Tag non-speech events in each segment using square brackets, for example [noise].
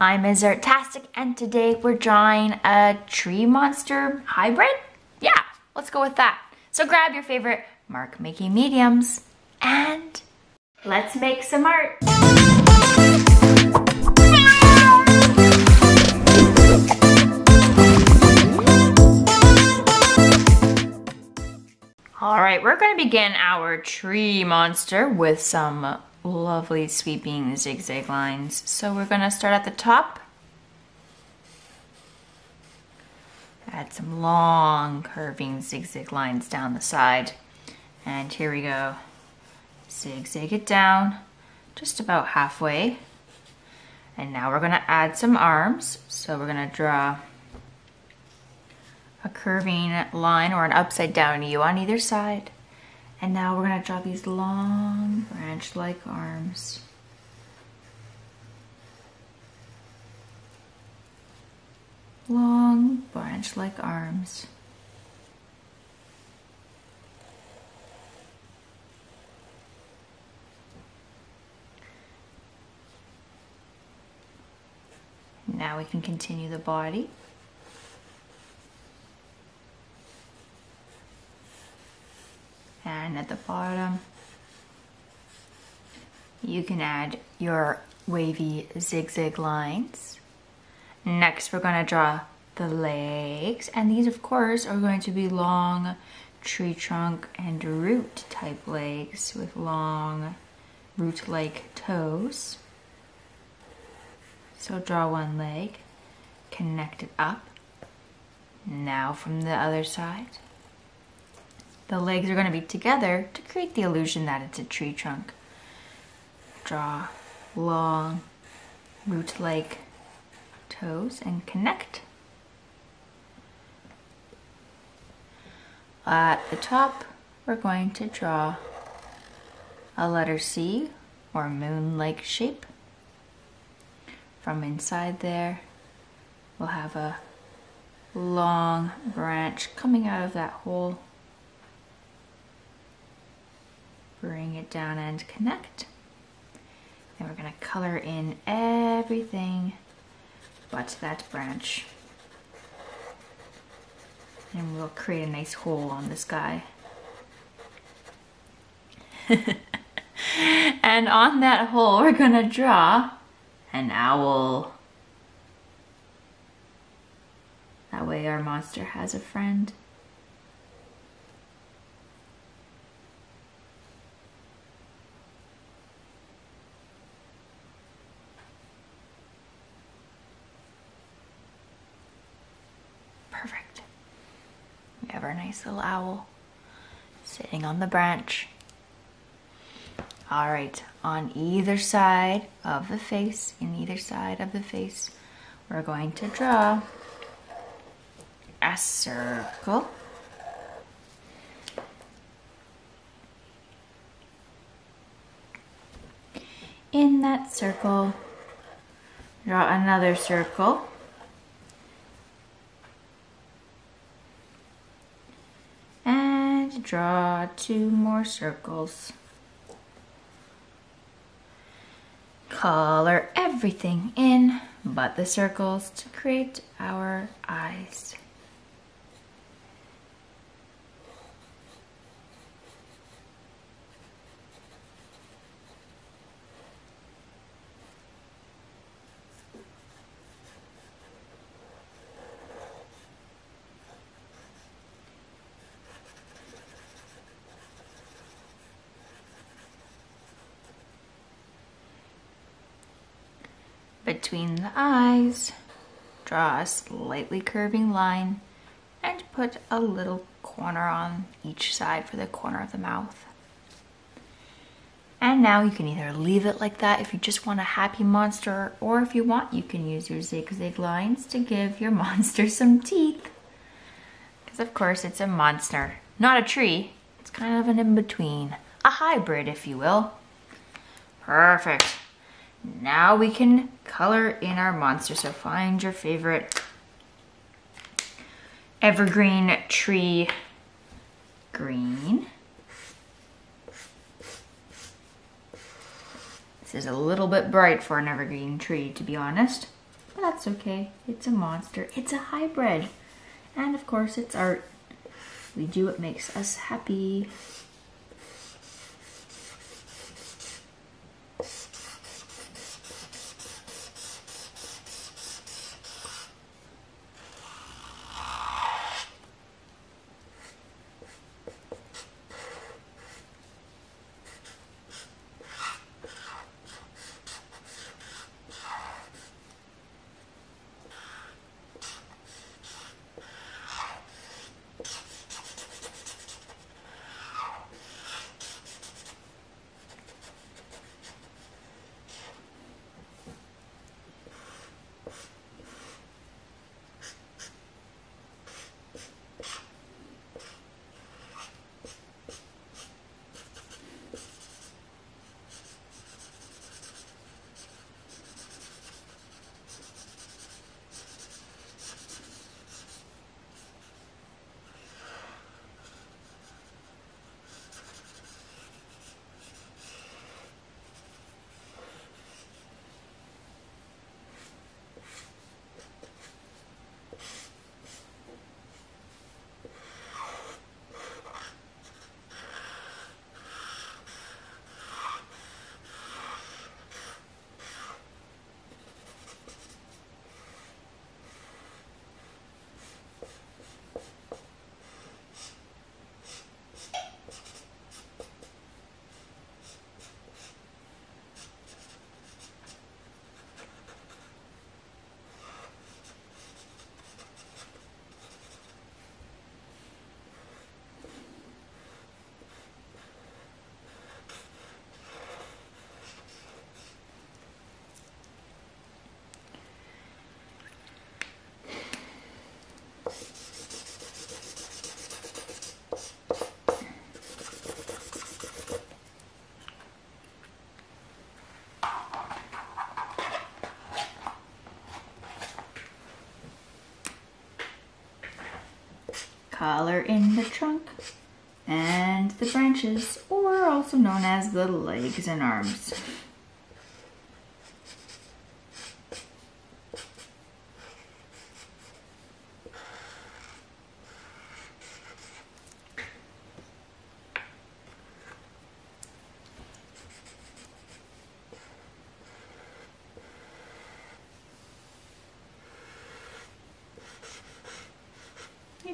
I'm Ms. Artastic and today we're drawing a tree monster hybrid? Yeah, let's go with that. So grab your favorite mark making mediums and let's make some art. All right, we're gonna begin our tree monster with some lovely sweeping zigzag lines. So we're gonna start at the top. Add some long curving zigzag lines down the side. And here we go. Zigzag it down just about halfway. And now we're gonna add some arms. So we're gonna draw a curving line or an upside down U on either side. And now we're gonna draw these long branch-like arms. Long branch-like arms. Now we can continue the body. and at the bottom you can add your wavy zigzag lines. Next we're going to draw the legs and these of course are going to be long tree trunk and root type legs with long root-like toes. So draw one leg, connect it up. Now from the other side. The legs are going to be together to create the illusion that it's a tree trunk. Draw long root-like toes and connect. At the top, we're going to draw a letter C or moon-like shape. From inside there, we'll have a long branch coming out of that hole bring it down and connect. And we're gonna color in everything but that branch. And we'll create a nice hole on this guy. [laughs] and on that hole, we're gonna draw an owl. That way our monster has a friend. Perfect. We have our nice little owl sitting on the branch. All right, on either side of the face, in either side of the face, we're going to draw a circle. In that circle, draw another circle. Draw two more circles. Color everything in but the circles to create our eyes. Between the eyes, draw a slightly curving line, and put a little corner on each side for the corner of the mouth. And now you can either leave it like that if you just want a happy monster, or if you want, you can use your zigzag lines to give your [laughs] monster some teeth. Because of course it's a monster, not a tree. It's kind of an in-between, a hybrid if you will. Perfect. Now we can color in our monster. So find your favorite evergreen tree green. This is a little bit bright for an evergreen tree, to be honest. But that's okay. It's a monster. It's a hybrid. And of course, it's art. We do what makes us happy. Color in the trunk and the branches, or also known as the legs and arms.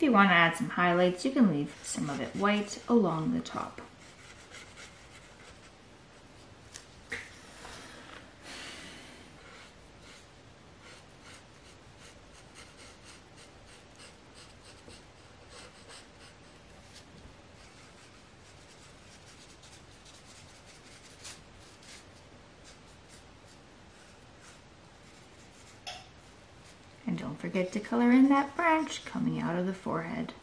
If you want to add some highlights, you can leave some of it white along the top. And don't forget to color in that branch coming out of the forehead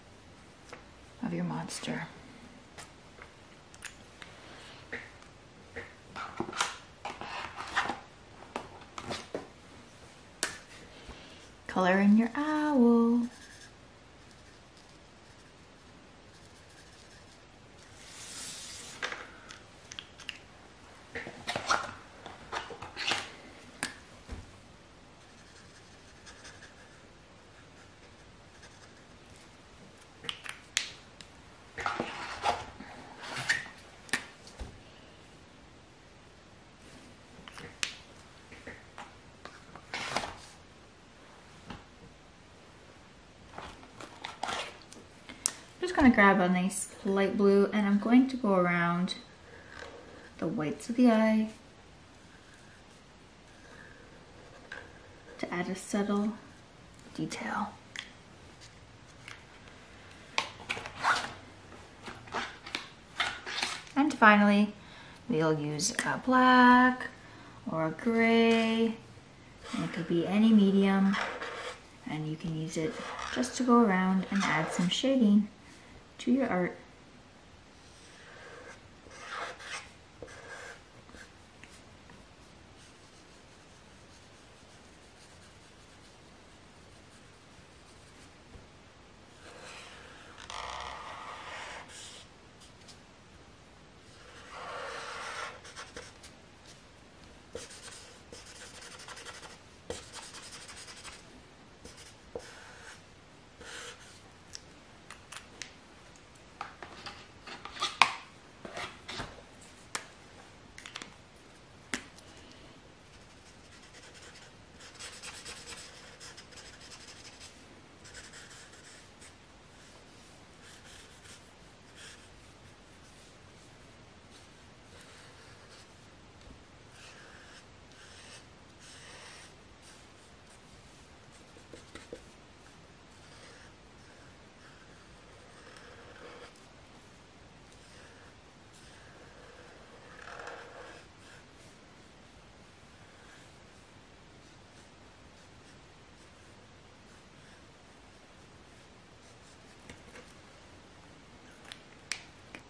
of your monster. Color in your owl. Going to grab a nice light blue and I'm going to go around the whites of the eye to add a subtle detail. And finally, we'll use a black or a gray, and it could be any medium, and you can use it just to go around and add some shading your art.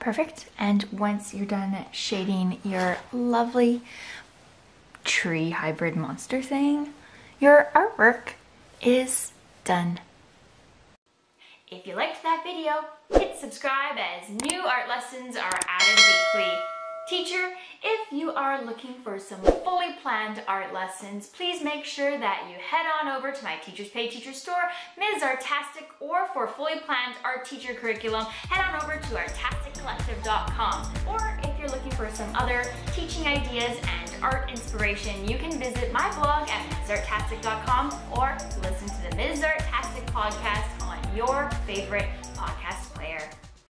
Perfect. And once you're done shading your lovely tree hybrid monster thing, your artwork is done. If you liked that video, hit subscribe as new art lessons are added weekly. Teacher, if you are looking for some fully planned art lessons, please make sure that you head on over to my Teachers Pay Teacher store, Ms. Artastic, or for fully planned art teacher curriculum, head on over to artasticcollective.com. Or if you're looking for some other teaching ideas and art inspiration, you can visit my blog at msartastic.com or listen to the Ms. Artastic podcast on your favorite podcast player.